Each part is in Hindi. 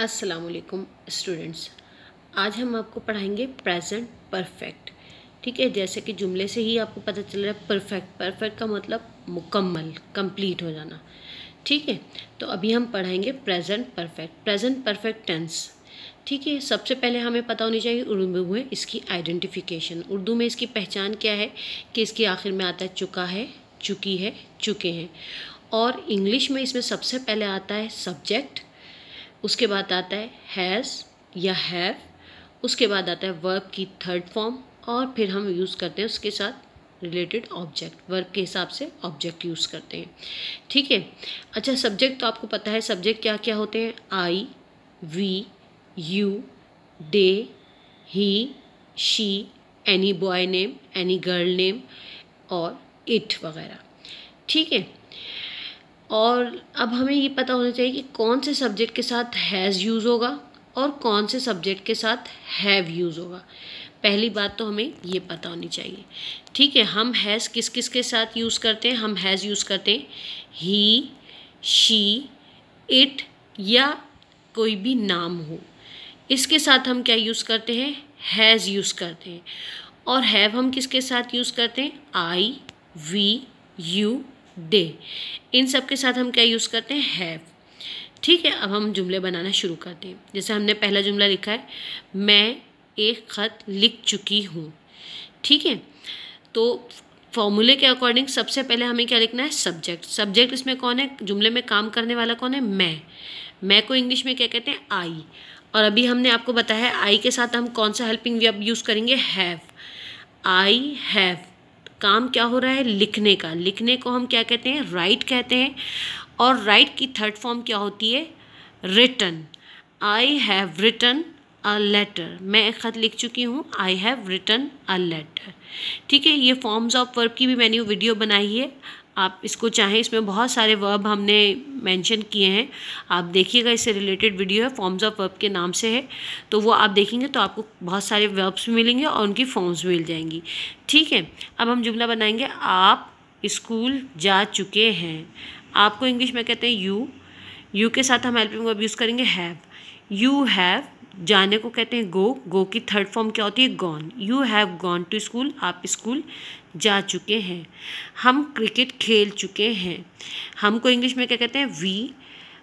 असलकुम स्टूडेंट्स। आज हम आपको पढ़ाएँगे प्रेजेंट परफेक्ट। ठीक है, जैसे कि जुमले से ही आपको पता चल रहा है, परफेक्ट परफेक्ट का मतलब मुकम्मल, कंप्लीट हो जाना। ठीक है तो अभी हम पढ़ाएँगे present perfect present perfect tense. ठीक है, सबसे पहले हमें पता होनी चाहिए उर्दू में हुए इसकी आइडेंटिफिकेशन। उर्दू में इसकी पहचान क्या है कि इसके आखिर में आता है चुका है, चुकी है, चुके हैं। और इंग्लिश में इसमें सबसे पहले आता है सब्जेक्ट उसके बाद आता है हैज़ या हैव उसके बाद आता है वर्ब की थर्ड फॉर्म और फिर हम यूज़ करते हैं उसके साथ रिलेटेड ऑब्जेक्ट वर्ब के हिसाब से ऑब्जेक्ट यूज़ करते हैं। ठीक है? अच्छा सब्जेक्ट तो आपको पता है सब्जेक्ट क्या क्या होते हैं? I we you they he she any boy name any girl name और इट वगैरह। ठीक है? और अब हमें ये पता होना चाहिए कि कौन से सब्जेक्ट के साथ हैज़ यूज़ होगा और कौन से सब्जेक्ट के साथ हैव यूज़ होगा। पहली बात तो हमें ये पता होनी चाहिए। ठीक है, हम हैज़ किस किस के साथ यूज़ करते हैं? हम हैज़ यूज़ करते हैं ही शी इट या कोई भी नाम हो। इसके साथ हम क्या यूज़ करते हैं? हैज़ यूज़ करते हैं। और हैव हम किसके साथ यूज़ करते हैं? आई वी यू दे इन सब के साथ हम क्या यूज़ करते हैं? हैव ठीक है, अब हम जुमले बनाना शुरू करते हैं। जैसे हमने पहला जुमला लिखा है, मैं एक ख़त लिख चुकी हूँ। ठीक है? तो फॉर्मूले के अकॉर्डिंग सबसे पहले हमें क्या लिखना है? सब्जेक्ट सब्जेक्ट इसमें कौन है? जुमले में काम करने वाला कौन है? मैं। मैं को इंग्लिश में क्या कहते हैं? आई और अभी हमने आपको बताया आई के साथ हम कौन सा हेल्पिंग वी अब यूज़ करेंगे? हैव आई हैव काम क्या हो रहा है लिखने का। लिखने को हम क्या कहते हैं? राइट कहते हैं। और राइट की थर्ड फॉर्म क्या होती है? Written I have written a letter मैं एक ख़त लिख चुकी हूँ। I have written a letter ठीक है, ये फॉर्म्स ऑफ़ वर्ब की भी मैंने वीडियो बनाई है। आप इसको चाहें, इसमें बहुत सारे वर्ब हमने मेंशन किए हैं। आप देखिएगा, इससे रिलेटेड वीडियो है फॉर्म्स ऑफ़ वर्ब के नाम से है। तो वो आप देखेंगे तो आपको बहुत सारे वर्ब्स मिलेंगे और उनकी फॉर्म्स मिल जाएँगी। ठीक है, अब हम जुमला बनाएँगे। आप स्कूल जा चुके हैं। आपको इंग्लिश में कहते हैं यू यू के साथ हम हेल्पिंग वर्ब यूज़ करेंगे हैव यू हैव जाने को कहते हैं गो। गो की थर्ड फॉर्म क्या होती है? Gone you have gone to school आप स्कूल जा चुके हैं। हम क्रिकेट खेल चुके हैं। हमको इंग्लिश में क्या कहते हैं? वी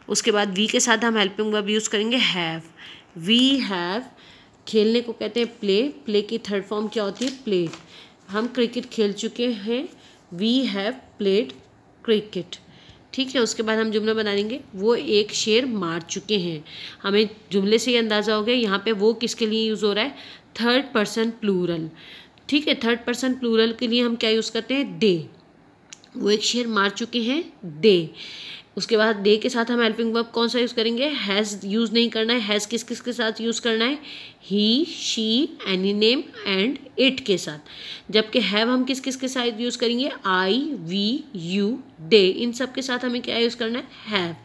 उसके बाद वी के साथ हम हेल्पिंग वर्ब यूज़ करेंगे हैव वी हैव खेलने को कहते हैं प्ले प्ले की थर्ड फॉर्म क्या होती है? प्ले हम क्रिकेट खेल चुके हैं। वी हैव प्लेड क्रिकेट ठीक है, उसके बाद हम जुमला बना वो एक शेर मार चुके हैं। हमें जुमले से ही अंदाज़ा हो गया, यहाँ पे वो किसके लिए यूज़ हो रहा है? थर्ड पर्सन प्लूरल ठीक है थर्ड पर्सन प्लूरल के लिए हम क्या यूज़ करते हैं? दे। वो एक शेर मार चुके हैं, दे। उसके बाद दे के साथ हम हेल्पिंग वर्ब कौन सा यूज़ करेंगे? हैज़ यूज़ नहीं करना है। हैज़ किस किस के साथ यूज़ करना है? He she any name and it के साथ। जबकि हैव हम किस किस के साथ यूज़ करेंगे? आई वी यू दे इन सब के साथ हमें क्या यूज़ करना है? हैव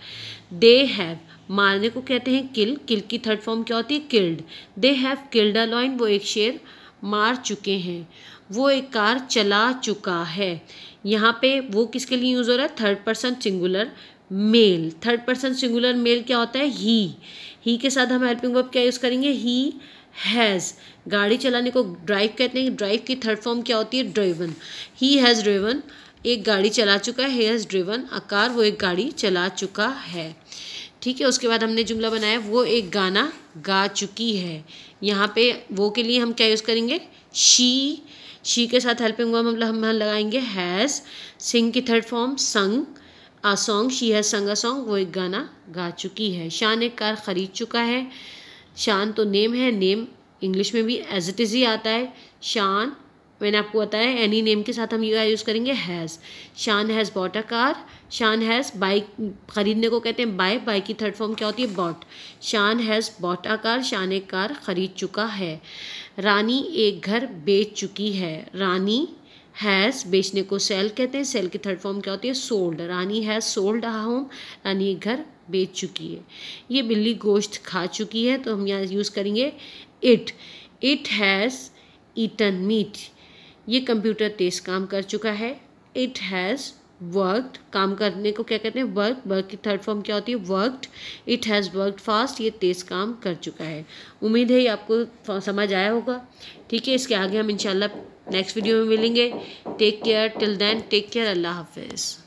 दे हैव मारने को कहते हैं किल। किल की थर्ड फॉर्म क्या होती है? Killed they have killed a lion वो एक शेर मार चुके हैं। वो एक कार चला चुका है। यहाँ पे वो किसके लिए यूज़ हो रहा है? Third person singular male third person singular male क्या होता है? ही ही के साथ हम हेल्पिंग वर्ब क्या यूज़ करेंगे? ही हैज़ गाड़ी चलाने को ड्राइव कहते हैं। ड्राइव की थर्ड फॉर्म क्या होती है? ड्राइवन ही हैज़ ड्राइवन एक गाड़ी चला चुका है। He has driven a car वो एक गाड़ी चला चुका है। ठीक है, उसके बाद हमने जुमला बनाया। वो एक गाना गा चुकी है। यहाँ पे वो के लिए हम क्या यूज़ करेंगे? शी शी के साथ हेल्पिंग वर्ब मतलब हम लगाएँगे। हैज़ सिंग की third form sung a song she has sung song वो एक गाना गा चुकी है। शान एक कार ख़रीद चुका है। शान तो नेम है नेम इंग्लिश में भी एज इट इज़ ही आता है। शान मैंने आपको बताया एनी नेम के साथ हम ये यूज़ करेंगे has Shaan has bought a car Shaan has bike ख़रीदने को कहते हैं बाय बाइक की थर्ड फॉर्म क्या होती है? बॉट शान हैज़ बॉट अ कार शान एक कार ख़रीद चुका है। रानी एक घर बेच चुकी है। रानी हैज़ बेचने को सेल कहते हैं। सेल की थर्ड फॉर्म क्या होती है? Sold. Rani has sold a home, रानी घर बेच चुकी है। ये बिल्ली गोश्त खा चुकी है तो हम यहाँ यूज़ करेंगे it. It has eaten meat. ये कंप्यूटर तेज काम कर चुका है। It has worked. काम करने को क्या कहते हैं? वर्क वर्क की थर्ड फॉर्म क्या होती है? Worked. It has worked fast. ये तेज़ काम कर चुका है। उम्मीद है ये आपको समझ आया होगा। ठीक है, इसके आगे हम इंशाल्लाह नेक्स्ट वीडियो में मिलेंगे. Take care till then take care अल्लाह हाफिज़